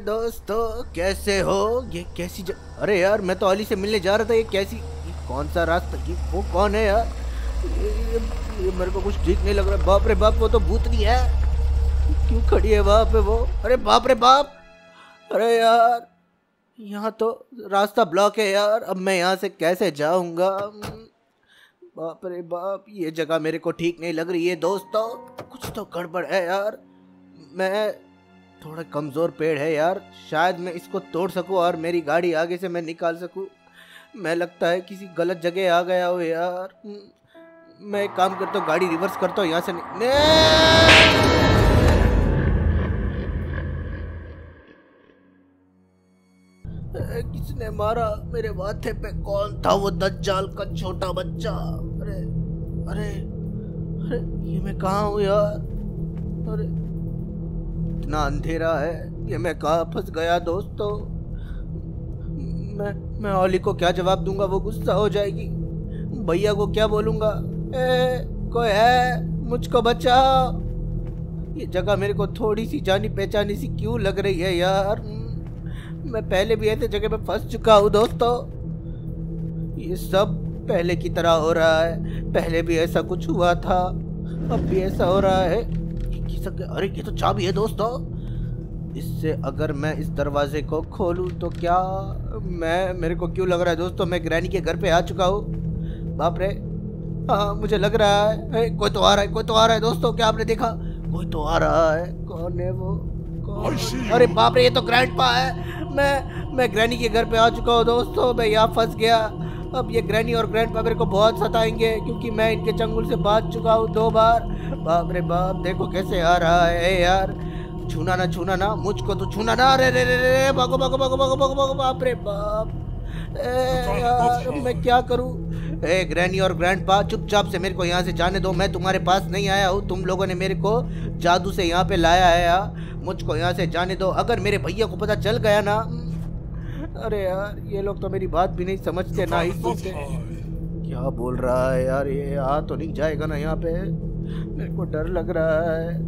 दोस्तों कैसे हो? ये कैसी ज... अरे यार मैं तो अली से मिलने जा रहा था ये कैसी ये कौन सा रास्ता ये वो कौन है यार? ये, ये, ये मेरे को कुछ ठीक नहीं लग रहा। बाप रे बाप वो तो भूतनी है। क्यों खड़ी है वहाँ पे वो? अरे बाप रे बाप! अरे यार यहाँ तो रास्ता ब्लॉक है यार अब मैं यहाँ से कैसे जाऊँगा? बाप रे बाप ये जगह मेरे को ठीक नहीं लग रही है दोस्तों। कुछ तो गड़बड़ है यार। मैं थोड़ा कमज़ोर पेड़ है यार। शायद मैं इसको तोड़ सकूँ और मेरी गाड़ी आगे से मैं निकाल सकूँ। मैं लगता है किसी गलत जगह आ गया हो यार। मैं एक काम करता हूँ, गाड़ी रिवर्स करता हूँ यहाँ से किसने मारा? मेरे माथे पे कौन था वो दज्जाल का छोटा बच्चा? अरे अरे अरे, ये मैं कहाँ हूँ यार? अरे इतना अंधेरा है कि मैं कहाँ फंस गया दोस्तों? मैं मैं ओली को क्या जवाब दूँगा? वो गुस्सा हो जाएगी। भैया को क्या बोलूँगा? ए, कोई है? मुझको बचाओ। ये जगह मेरे को थोड़ी सी जानी पहचानी सी क्यों लग रही है यार? मैं पहले भी ऐसे जगह पे फंस चुका हूँ दोस्तों। ये सब पहले की तरह हो रहा है। पहले भी ऐसा कुछ हुआ था। अब भी ऐसा हो रहा है। अरे ये तो चाबी है दोस्तों। इससे अगर मैं इस दरवाजे को खोलूं तो क्या मैं मेरे को क्यों लग रहा है दोस्तों? मैं ग्रैनी के घर पे आ चुका हूँ। बाप रे। हाँ मुझे लग रहा है। ए, कोई तो आ रहा है कोई तो आ रहा है दोस्तों क्या आपने देखा? कोई तो आ रहा है। कौन है वो? कौन? अरे बाप रे ये तो ग्रैंड पा है। मैं मैं ग्रैनी के घर पे आ चुका हूँ दोस्तों। मैं यहाँ फंस गया। अब ये ग्रैनी और ग्रैंड मेरे को बहुत सताएँगे, क्योंकि मैं इनके चंगुल से बात चुका हूँ दो बार। बाप रे बाप, देखो कैसे आ रहा है यार। छूना ना छूना ना, मुझको तो छूना ना। रे रे रे रे भागो भागो भागो भागो भागो भागो, बाप रे बाप। यार मैं क्या करूँ? ए ग्रैनी और ग्रैंड पा चुपचाप से मेरे को यहाँ से जाने दो। मैं तुम्हारे पास नहीं आया हूँ। तुम लोगों ने मेरे को जादू से यहाँ पे लाया है यार मुझको यहाँ से जाने दो। अगर मेरे भैया को पता चल गया ना अरे यार ये लोग तो मेरी बात भी नहीं समझते ना ही सुनते। क्या बोल रहा है यार ये आ तो नहीं जाएगा ना यहाँ पे। मेरे को डर लग रहा है।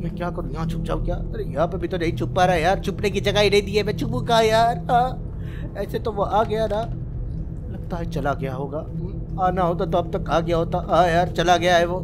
मैं क्या करूँ यहाँ छुप जाऊँ क्या? अरे यहाँ पे भी तो नहीं छुप पा रहा है यार छुपने की जगह ही नहीं दी है मैं छुपू कहा यार आ, ऐसे तो वो आ गया ना। लगता है चला गया होगा। आना होता तो अब तक आ गया होता। हाँ यार चला गया है वो।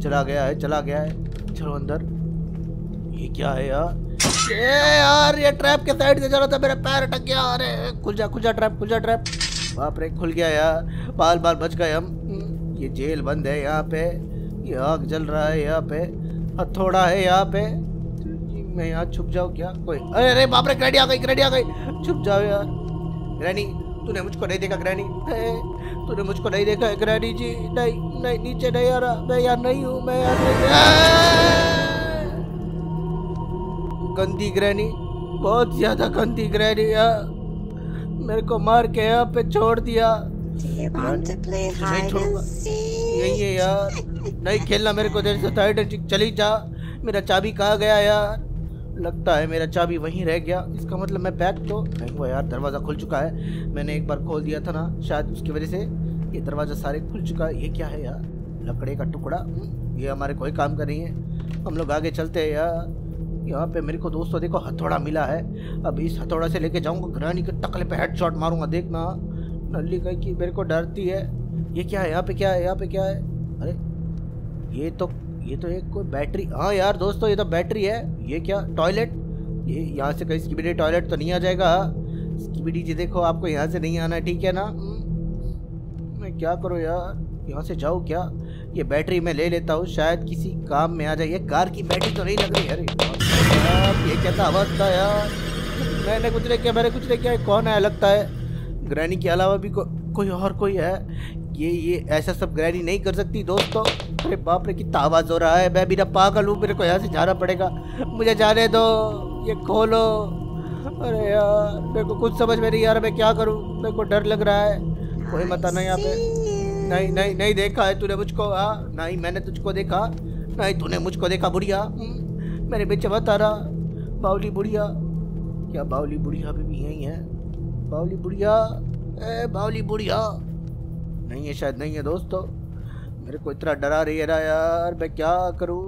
चला गया है चला गया है। चलो अंदर। ये क्या है यार? यार, ये ट्रैप के साइड से चला था मेरा पैर अटक गया। अरे, खुल जा खुल जा ट्रैप खुल जा ट्रैप बाप रे, खुल गया यार। बाल बाल बच गए हम। ये जेल बंद है यहाँ पे। ये आग जल रहा है यहाँ पे। हथौड़ा है यहाँ पे। मैं यहाँ छुप जाऊँ क्या? कोई अरे अरे, बाप रे ग्रैनी आ गई ग्रैनी आ गई। छुप जाओ यार। ग्रैनी तूने मुझको नहीं देखा ग्रैनी तूने मुझको नहीं देखा ग्रैनी जी? नहीं नहीं, नीचे नहीं आ रहा। मैं यहाँ नहीं हूँ, मैं यहाँ नहीं गंदी ग्रहणी बहुत ज़्यादा गंदी ग्रैनी यार मेरे को मार के यहाँ पे छोड़ दिया। नहीं छोड़ूँगा। यही है यार। नहीं खेलना मेरे को देर से टाइट चली जा। मेरा चाबी कहाँ गया यार? लगता है मेरा चाबी वहीं रह गया। इसका मतलब मैं बैग तो नहीं हुआ यार। दरवाज़ा खुल चुका है। मैंने एक बार खोल दिया था ना शायद उसकी वजह से ये दरवाज़ा सारे खुल चुका है। ये क्या है यार? लकड़े का टुकड़ा? ये हमारे कोई काम का नहीं है। हम लोग आगे चलते हैं यार। यहाँ पे मेरे को दोस्तों देखो, हथौड़ा मिला है। अब इस हथौड़ा से लेके जाऊँगा ग्रानी के टकले पे हेड शॉट मारूँगा, देखना। नल्ली कहीं की मेरे को डरती है। ये क्या है? यहाँ पे क्या है? यहाँ पे क्या है? अरे, ये तो ये तो एक कोई बैटरी। हाँ यार दोस्तों, ये तो बैटरी है। ये क्या? टॉयलेट? ये यहाँ से कहीं स्कीबिडी टॉयलेट तो नहीं आ जाएगा। स्कीबिडी जी देखो, आपको यहाँ से नहीं आना, ठीक है ना? मैं क्या करूँ यार? यहाँ से जाऊँ क्या? ये बैटरी मैं ले लेता हूँ, शायद किसी काम में आ जाए। ये कार की बैटरी तो नहीं लग रही। अरे ये क्या था आवाज़ था यार? मैंने कुछ नहीं किया मैंने कुछ नहीं किया कौन है लगता है? ग्रैनी के अलावा भी को, कोई और कोई है? ये ये ऐसा सब ग्रैनी नहीं कर सकती दोस्तों। अरे बाप रे कितना आवाज़ हो रहा है मैं बिना पागल हूँ मेरे को यहाँ से जाना पड़ेगा। मुझे जाने दो ये खोलो। अरे यार मेरे को कुछ समझ में नहीं यार मैं क्या करूँ? मेरे को डर लग रहा है। कोई मत आना यहाँ पे। नहीं नहीं नहीं देखा है तूने मुझको हाँ? नहीं मैंने तुझको देखा। नहीं तूने मुझको देखा बुढ़िया। मेरे मत आ रहा। बावली बुढ़िया। क्या बावली बुढ़िया भी, भी यही है? बावली बुढ़िया? ए बावली बुढ़िया। नहीं है शायद नहीं है दोस्तों। मेरे को इतना डरा रही है ना यार मैं क्या करूँ?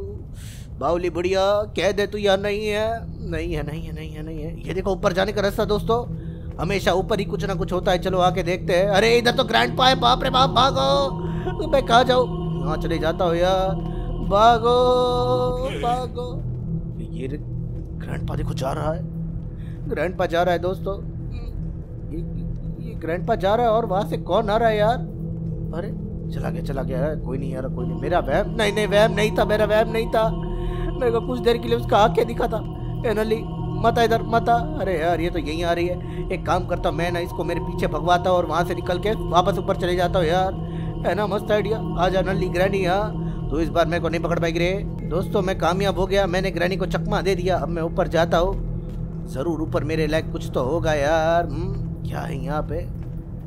बाउली बुढ़िया कह दे तू यार नहीं है। नहीं है नहीं है नहीं है नहीं है। ये देखो ऊपर जाने का रास्ता दोस्तों। हमेशा ऊपर ही कुछ ना कुछ होता है। चलो आके देखते हैं। अरे इधर तो ग्रैंड पा है। बाप रे बाप भागो। मैं कहा जाऊँ? यहाँ चले जाता हूँ यार। भागो भागो। ये ग्रैंड पा देखो जा रहा है। ग्रैंड पा जा रहा है दोस्तों। ये, ये ग्रैंड पा जा रहा है और वहाँ से कौन आ रहा है यार? अरे चला गया चला गया। है कोई नहीं यार कोई नहीं। मेरा वैम नहीं नहीं वैम नहीं था मेरा वैम नहीं था। मेरे को कुछ देर के लिए उसका आँखें दिखा था। एनली मत इधर मता अरे यार ये तो यहीं आ रही है। एक काम करता मैं ना इसको मेरे पीछे भगवाता और वहाँ से निकल के वापस ऊपर चले जाता हूँ यार। है ना मस्त आइडिया आ जा नली ग्रैनी यहाँ तो इस बार मेरे को नहीं पकड़ पाएगी रे। दोस्तों मैं कामयाब हो गया मैंने ग्रैनी को चकमा दे दिया अब मैं ऊपर जाता हूँ। ज़रूर ऊपर मेरे लायक कुछ तो होगा यार। हम्म, क्या है यहाँ पे?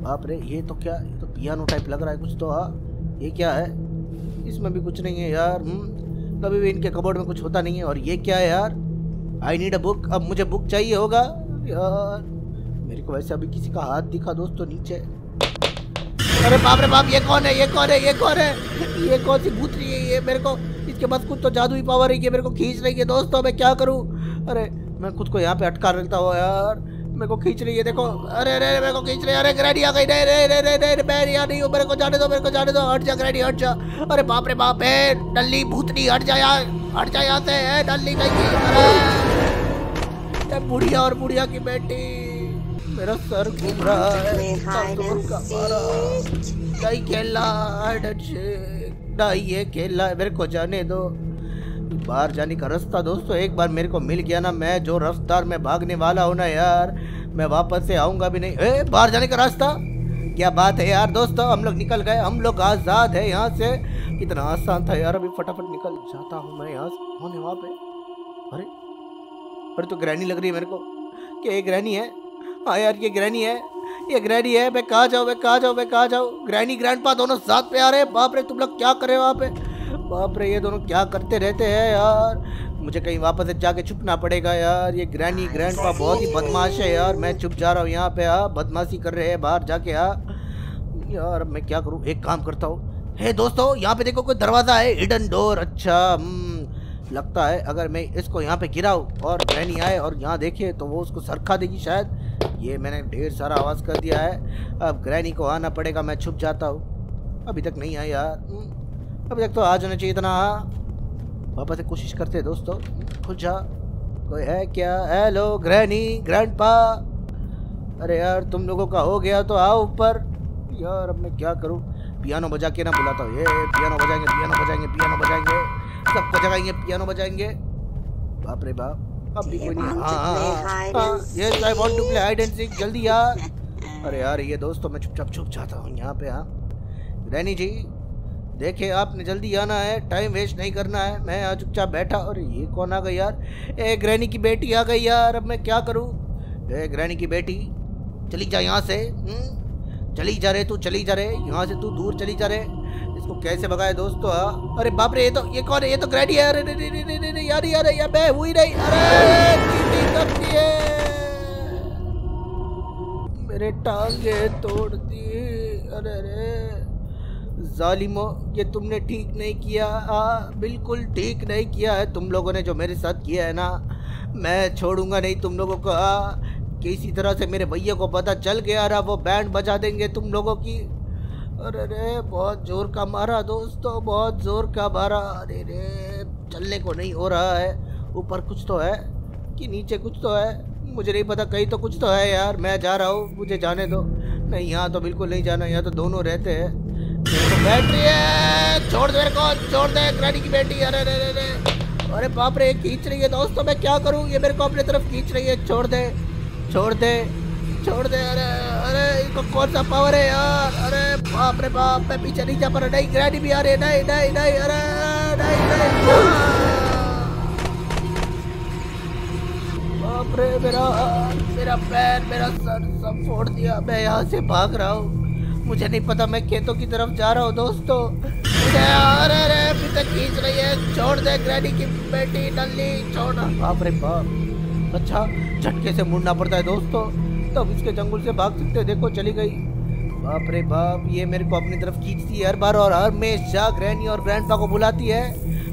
बाप रे ये तो क्या ये तो पियानो टाइप लग रहा है कुछ तो हाँ। ये क्या है? इसमें भी कुछ नहीं है यार। हम्म, कभी भी इनके कबोर्ड में कुछ होता नहीं है। और ये क्या है यार? आई नीड अ बुक अब मुझे बुक चाहिए होगा। यार मेरे को वैसे अभी किसी का हाथ दिखा दोस्तों नीचे। अरे बाप रे बाप, ये कौन है, ये कौन है, ये कौन है? ये कौन सी भूत रही है ये? मेरे को, इसके पास कुछ तो जादुई पावर है ये मेरे को खींच रही है दोस्तों, मैं क्या करूँ? अरे, मैं खुद को यहाँ पे अटका रखता हूँ यार। मेरे को खींच रही है, देखो। अरे अरे मेरे को खींच रही है। अरे ग्रैडी आ गई। नहीं नहीं नहीं नहीं मैं यहाँ नहीं हूँ। मेरे को जाने दो, मेरे को जाने दो। हट जा ग्रैडी हट जा। अरे बाप रे बाप है डल्ली भूतनी, हट जा यार हट जा यहाँ से है डल्ली नहीं अरे बुढ़िया और बुढ़िया की बेटी। मेरा सर घूम रहा है का मारा। नहीं खेला नहीं ये खेला मेरे को जाने दो। बाहर जाने का रास्ता दोस्तों एक बार मेरे को मिल गया ना मैं जो रफ्तार में भागने वाला हूँ ना यार मैं वापस से आऊँगा भी नहीं। ए बाहर जाने का रास्ता? क्या बात है यार दोस्तों हम लोग निकल गए हम लोग आज़ाद है यहाँ से। कितना आसान था यार अभी फटाफट निकल जाता हूँ मैं यहाँ से। कौन है वहाँ पे? अरे अरे तो ग्रैनी लग रही है मेरे को। क्या ये ग्रैनी है? हाँ यार ये ग्रैनी है। ये ग्रैनी है। मैं कहा जाऊँ मैं कहा जाऊँ मैं कहा जाऊँ? ग्रैनी ग्रैंड पा दोनों साथ पे आ रहे हैं। बाप रे तुम लोग क्या कर रहे हो वहाँ पे? बाप रे ये दोनों क्या करते रहते हैं यार? मुझे कहीं वापस जाके छुपना पड़ेगा यार। ये ग्रैनी ग्रैंड पा बहुत ही बदमाश है यार। मैं छुप जा रहा हूँ यहाँ पे हाँ। बदमाशी कर रहे हैं बाहर जाके हाँ। यार मैं क्या करूँ? एक काम करता हूँ। हे दोस्तों यहाँ पे देखो कोई दरवाज़ा है। हिडन डोर अच्छा हम्म, लगता है अगर मैं इसको यहाँ पे गिराऊँ और ग्रैनी आए और यहाँ देखे तो वो उसको सरखा देगी शायद। ये मैंने ढेर सारा आवाज़ कर दिया है। अब ग्रैनी को आना पड़ेगा मैं छुप जाता हूँ। अभी तक नहीं आया यार। हम्म, अभी तक तो आ जाना चाहिए इतना। पापा से कोशिश करते दोस्तों। खुद जा। कोई है क्या? हेलो ग्रैनी ग्रैंड पा अरे यार तुम लोगों का हो गया तो आओ ऊपर। यार अब मैं क्या करूँ? पियानो बजा के ना बुलाता हूँ। ये पियानो बजाएँगे पियानो बजाएँगे पियानो बजाएँगे। सबको जगाएँगे पियानो बजाएँगे। बाप रे बाप। अब भी कोई नहीं। हाँ हाँ हाँ yes I want to play hide and seek जल्दी यार अरे यार ये दोस्तों मैं चुपचाप छुप जाता हूँ यहाँ पे हाँ। रैनी जी देखे आपने जल्दी आना है टाइम वेस्ट नहीं करना है। मैं यहाँ चुपचाप बैठा और ये कौन आ गई यार? ए ग्रैनी की बेटी आ गई यार अब मैं क्या करूँ? ए ग्रैनी की बेटी चली जा यहाँ से हुँ? हम्म? चली जा रहे तू चली जा रहे यहाँ से तू दूर चली जा रहे इसको कैसे भगाए दोस्तों हाँ? अरे बाप रे ये तो ये कौन है? ये तो ग्रैनी है। अरे नहीं नहीं यार यार यार मैं हुई नहीं। अरे मेरे टांगे तोड़ दिए। अरे अरे। जालिमो ये तुमने ठीक नहीं किया। आ, बिल्कुल ठीक नहीं किया है। तुम लोगों ने जो मेरे साथ किया है ना मैं छोड़ूँगा नहीं तुम लोगों को। आ, किसी तरह से मेरे भैया को पता चल गया रहा। वो बैंड बजा देंगे तुम लोगों की। अरे रे, बहुत ज़ोर का मारा दोस्तों, बहुत ज़ोर का मारा। अरे रे, चलने को नहीं हो रहा है। ऊपर कुछ तो है कि नीचे कुछ तो है? मुझे नहीं पता, कहीं तो कुछ तो है यार। मैं जा रहा हूँ, मुझे जाने दो। नहीं, यहाँ तो बिल्कुल नहीं जाना, यहाँ तो दोनों रहते हैं। बैटरी है। छोड़ दे को, छोड़ दे, ग्रैनी की बेटी। अरे अरे अरे अरे बाप रे, खींच रही है दोस्तों, मैं क्या करूँ? ये मेरे को अपने तरफ़ खींच रही है। छोड़ दे छोड़ दे। छोड़ दे, अरे अरे इसको कौन सा पावर है यार? अरे, बाप रे बाप, मैं पीछे नहीं जा पा रहा, नहीं ग्रैनी भी आ रही है, नहीं नहीं नहीं, अरे, नहीं नहीं बाप रे, मेरा मेरा पैर, मेरा सर सब फोड़ दिया, मैं यहाँ से भाग रहा हूँ। मुझे नहीं पता मैं खेतों की तरफ़ जा रहा हूँ, दोस्तों। अरे खींच रही है, छोड़ दे ग्रैनी की बेटी नल्ली छोड़ बाप रे बाप अच्छा झटके से मुड़ना पड़ता है, दोस्तों। तब इसके जंगल से भाग सकते देखो चली गई। बाप रे बाप ये मेरे को अपनी तरफ़ खींचती है हर बार और हर हमेशा ग्रैनी और ग्रैंडपा को बुलाती है।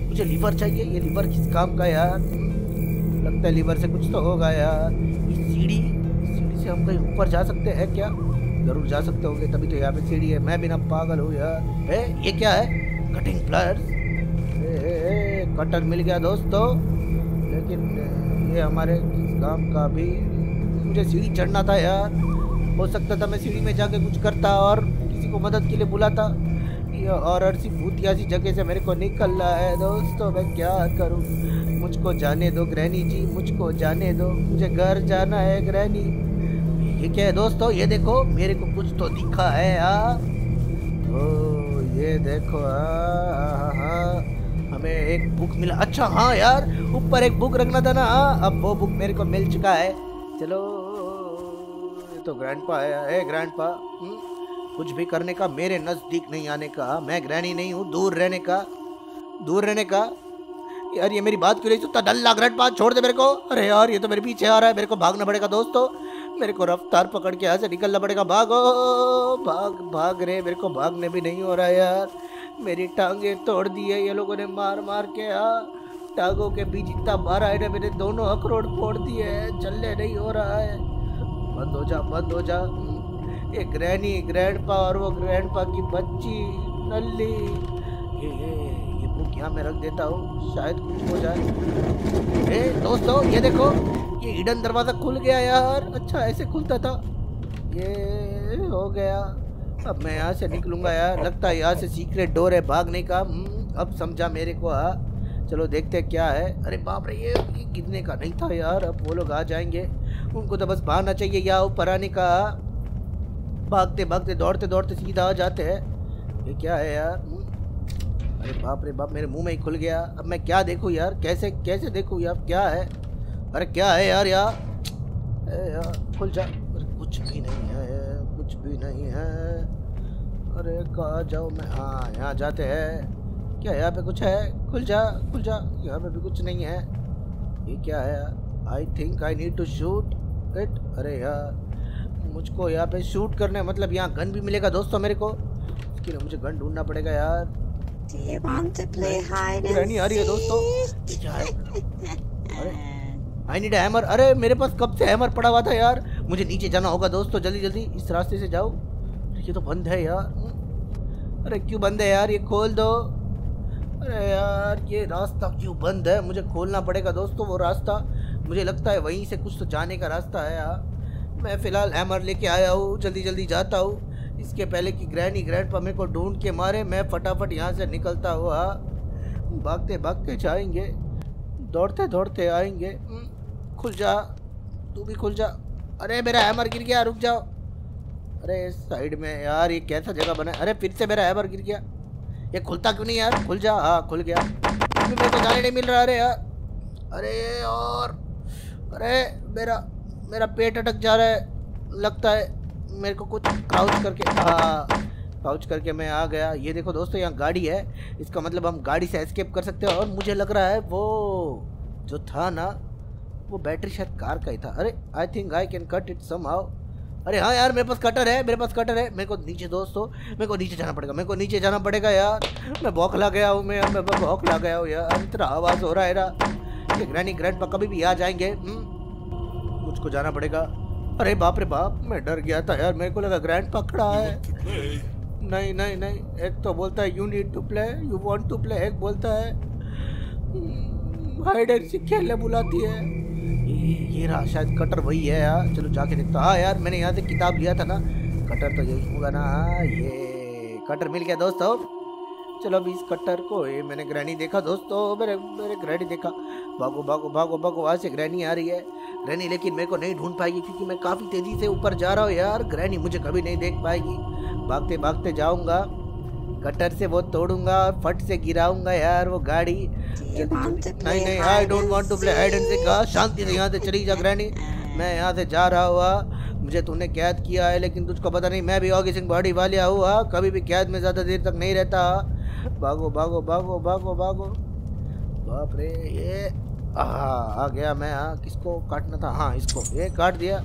मुझे लीवर चाहिए ये लीवर किस काम का यार? लगता है लीवर से कुछ तो होगा यार। सीढ़ी सीढ़ी से हम कहीं ऊपर जा सकते हैं क्या? ज़रूर जा सकते होंगे तभी तो यहाँ पे सीढ़ी है। मैं बिना पागल हूँ यार। ए, ये क्या है? कटिंग प्लायर्स कटर मिल गया दोस्तों। लेकिन ये हमारे काम का भी मुझे सीढ़ी चढ़ना था यार। हो सकता था मैं सीढ़ी में जाके कुछ करता और किसी को मदद के लिए बुलाता और सी भूतिया सी जगह से मेरे को निकल रहा है दोस्तों, मैं क्या करूँ? मुझको जाने दो ग्रैनी जी, मुझको जाने दो। मुझे घर जाना है ग्रैनी ये क्या है दोस्तों? ये देखो, मेरे को कुछ तो दिखा है यार ओ, ये देखो हाँ हमें एक बुक मिला। अच्छा हाँ यार, ऊपर एक बुक रखना था ना अब वो बुक मेरे को मिल चुका है। चलो। ये तो ग्रैंड पा है ग्रैंड पा कुछ भी करने का, मेरे नज़दीक नहीं आने का, मैं ग्रैनी नहीं हूँ, दूर रहने का, दूर रहने का। यार, ये मेरी बात क्यों नहीं सुनता? डल लाग बात छोड़ दे मेरे को। अरे यार, ये तो मेरे पीछे आ रहा है, मेरे को भागना पड़ेगा, दोस्तों। मेरे को रफ्तार पकड़ के यहाँ से निकलना पड़ेगा। भागो, भाग भाग रहे मेरे को भागने भी नहीं हो रहा यार। मेरी टांगे तोड़ दी है, ये लोगों ने मार मार के हाँ। टांगों के बीच इतना मारा है ना मेरे दोनों अखरोट फोड़ दिए चलने नहीं हो रहा है। बंद हो जा बंद हो जा। ये ग्रैनी ग्रैंडपा और वो ग्रैंडपा की बच्ची नल्ली। ये ये ये बुक यहाँ मैं रख देता हूँ शायद कुछ हो जाए। ए दोस्तों ये देखो ये हिडन दरवाज़ा खुल गया यार। अच्छा ऐसे खुलता था। ये हो गया। अब मैं यहाँ से निकलूँगा यार। लगता है यहाँ से सीक्रेट डोर है भागने का। हम्म, अब समझा मेरे को हाँ। चलो देखते क्या है। अरे बाप रे ये, गिरने का? नहीं था यार अब वो लोग आ जाएँगे। उनको तो बस भागना चाहिए, या ऊपर आने का भागते भागते दौड़ते दौड़ते सीधा आ जाते हैं। ये क्या है यार। अरे बाप रे बाप, मेरे मुँह में ही खुल गया। अब मैं क्या देखूँ यार? कैसे कैसे देखूँ यार? क्या है? अरे क्या है यार यार अरे यार, खुल जा। अरे कुछ भी नहीं है, कुछ भी नहीं है। अरे कहा जाओ मैं? हाँ यहाँ जाते हैं। क्या यहाँ पे कुछ है? खुल जा खुल जा। यहाँ पे भी कुछ नहीं है। ये क्या है I think I need to shoot it अरे यार मुझको यहाँ पे शूट करने मतलब यहाँ गन भी मिलेगा दोस्तों मेरे को। उसके लिए मुझे गन ढूंढना पड़ेगा यार। नहीं आ रही है दोस्तों। अरे आई नीड हैमर अरे मेरे पास कब से हैमर पड़ा हुआ था यार? मुझे नीचे जाना होगा दोस्तों जल्दी जल्दी इस रास्ते से जाओ। ये तो बंद है यार। अरे क्यों बंद है यार? ये खोल दो। अरे यार ये रास्ता क्यों बंद है? मुझे खोलना पड़ेगा दोस्तों वो रास्ता। मुझे लगता है वहीं से कुछ तो जाने का रास्ता है यार मैं फ़िलहाल हैमर लेके आया हूँ जल्दी जल्दी जाता हूँ। इसके पहले कि ग्रैनी ग्रैंड पा मेरे को ढूंढ के मारे, मैं फटाफट यहाँ से निकलता हुआ भागते भागते जाएँगे दौड़ते दौड़ते आएँगे। खुल जा, तू भी खुल जा। अरे मेरा हैमर गिर गया, रुक जाओ। अरे साइड में यार, ये कैसा जगह बना अरे फिर से मेरा हैमर गिर गया। ये खुलता क्यों नहीं यार? खुल जा हाँ खुल गया। मेरे को जाने नहीं मिल रहा, अरे यार। अरे और अरे, मेरा मेरा पेट अटक जा रहा है। लगता है मेरे को कुछ क्राउच करके हाँ क्राउच करके मैं आ गया। ये देखो दोस्तों, यहाँ गाड़ी है। इसका मतलब हम गाड़ी से एस्केप कर सकते हैं। और मुझे लग रहा है वो जो था ना, वो बैटरी शायद कार का ही था। अरे I think I can cut it somehow अरे हाँ यार, मेरे पास कटर है, मेरे पास कटर है। मेरे को नीचे दोस्तों, मेरे को नीचे जाना पड़ेगा, मेरे को नीचे जाना पड़ेगा यार। मैं बौखला गया हूँ, मैं मैं बौखला गया हूँ यार। इतना आवाज़ हो रहा है ना। ग्रैनी ग्रैंड कभी भी आ जाएँगे हुँ? हम्म? मुझको जाना पड़ेगा। अरे बाप रे बाप मैं डर गया था यार मेरे को लगा ग्रैंड पकड़ा है। नहीं नहीं नहीं एक तो बोलता है you need to play you want to play एक बोलता है हाइड एंड सीख खेलने बुलाती है। ये, रहा शायद कटर वही है यार। चलो जाके देखता हाँ। यार मैंने यहाँ से किताब लिया था ना। कटर तो यही होगा ना। ये कटर मिल गया दोस्तों। चलो अभी इस कट्टर को ये मैंने ग्रैनी देखा दोस्तों मेरे मेरे ग्रैनी देखा। भागो भागो भागो भागो वहाँ से ग्रैनी आ रही है। ग्रैनी लेकिन मेरे को नहीं ढूंढ पाएगी क्योंकि मैं काफ़ी तेज़ी से ऊपर जा रहा हूँ यार। ग्रैनी मुझे कभी नहीं देख पाएगी। भागते भागते जाऊँगा। कटर से वो तोड़ूँगा और फट से गिराऊँगा यार वो गाड़ी। नहीं नहीं I don't want to play hide and seek शांति से यहाँ से चली जा ग्रैनी मैं यहाँ से जा रहा हुआ। मुझे तूने कैद किया है लेकिन तुझको पता नहीं मैं भी ऑगी सिंह बॉडी वालिया हुआ। कभी भी कैद में ज़्यादा देर तक नहीं रहता। भागो भागो भागो भागो भागो। बाप रे ये हाँ आ गया मैं हाँ किसको काटना था? हाँ इसको। ये काट दिया।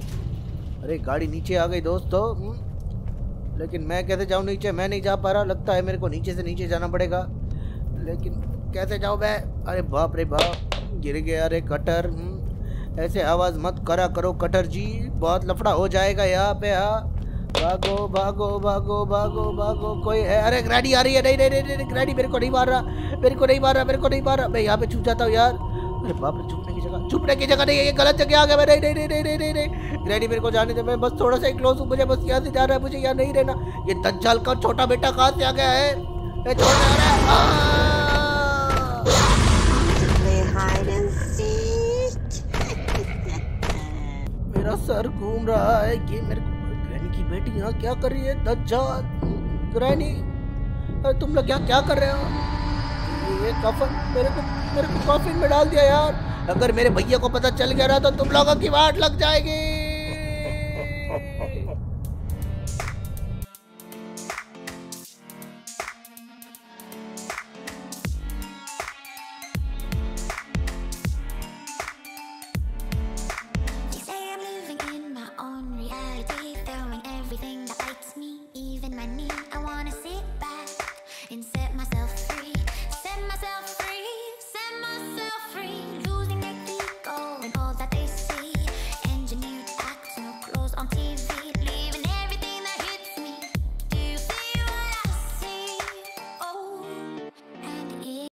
अरे गाड़ी नीचे आ गई दोस्तों हम्म। लेकिन मैं कैसे जाऊँ नीचे? मैं नहीं जा पा रहा। लगता है मेरे को नीचे से नीचे जाना पड़ेगा। लेकिन कैसे जाऊँ मैं? अरे बाप रे बाप। गिर गया अरे कटर हम्म, ऐसे आवाज़ मत करा करो कटर जी। बहुत लफड़ा हो जाएगा यहाँ पे हाँ। भागो भागो भागो भागो भागो। कोई है? अरे ग्रैडी आ रही है। नहीं नहीं नहीं नहीं ग्रैडी मेरे को नहीं मार रहा। मेरे को नहीं मार रहा मेरे को नहीं मार रहा। मैं यहाँ पे छुप जाता हूँ यार। अरे बाप रे छुपने की जगह छुपने की जगह नहीं है। ये गलत जगह आ गया मैं नहीं नहीं नहीं नहीं नहीं नहीं। ग्रैडी मेरे को जाने दे। मैं बस थोड़ा सा क्लोज हूँ। मुझे बस यहाँ से जा रहा है। मुझे यहाँ नहीं रहना। ये दज्जाल का छोटा बेटा कहाँ से आ गया है? छोड़ रहा है. मेरा सर घूम रहा है। ये मेरे को ग्रैनी की बेटी, यहाँ क्या कर रही है? दज्जाल अरे, तुम लोग यहाँ क्या कर रहे हो? ये कफन मेरे को मेरे को कॉफिन में डाल दिया यार। अगर मेरे भैया को पता चल गया ना तो तुम लोगों की वाट लग जाएगी।